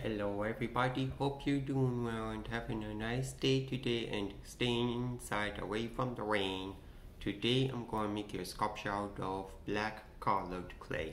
Hello everybody, hope you're doing well and having a nice day today and staying inside away from the rain. Today I'm going to make a sculpture out of black colored clay.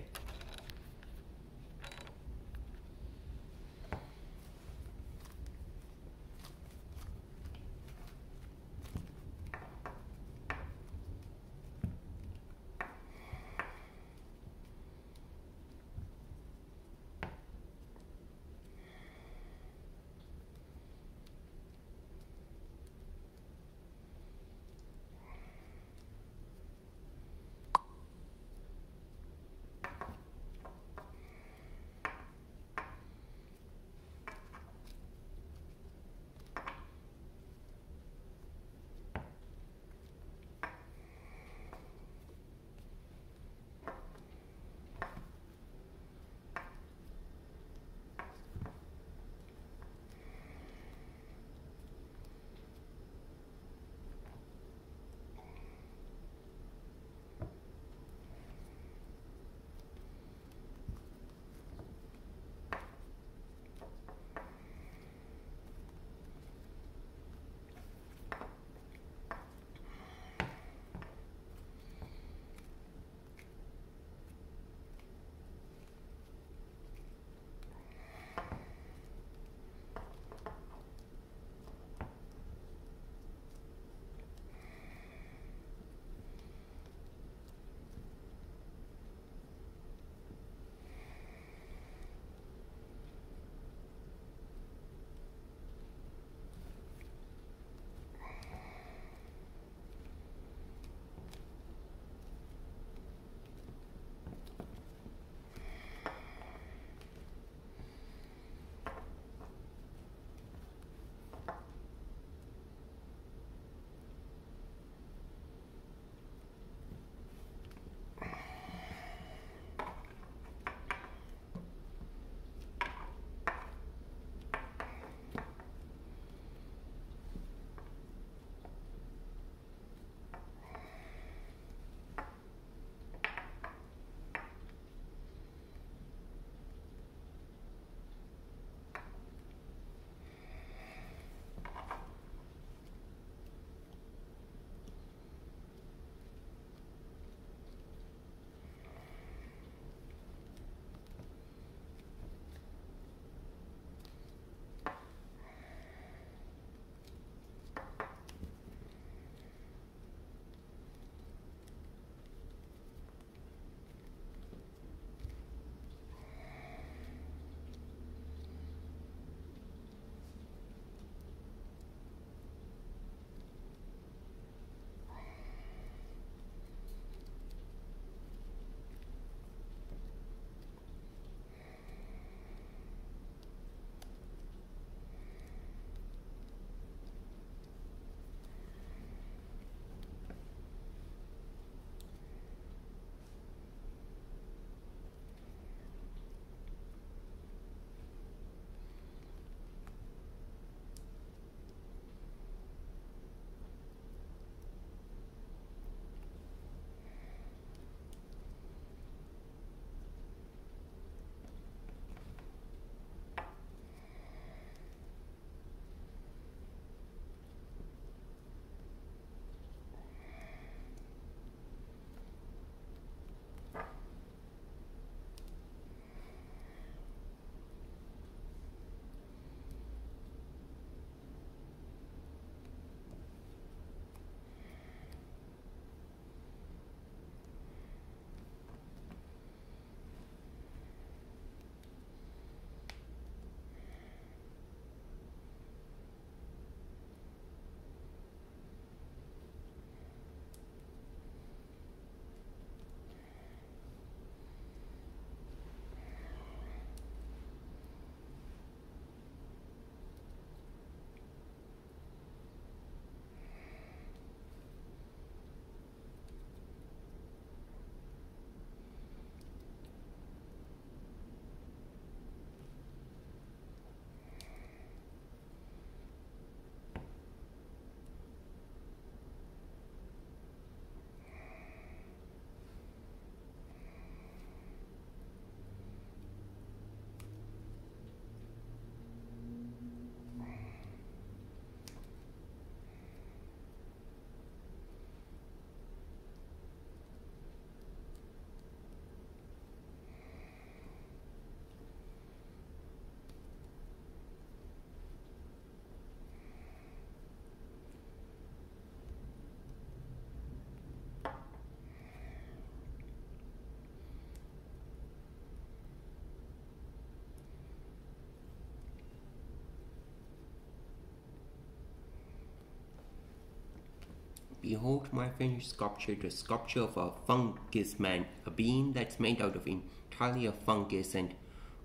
Behold my finished sculpture, the sculpture of a fungus man, a being that's made out of entirely of fungus and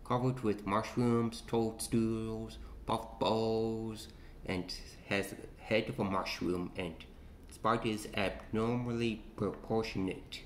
covered with mushrooms, toadstools, puffballs, and has head of a mushroom and its body is abnormally proportionate.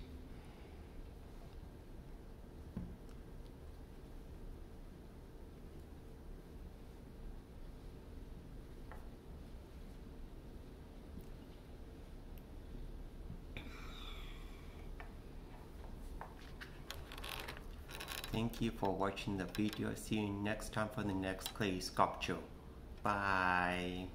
Thank you for watching the video. See you next time for the next clay sculpture. Bye.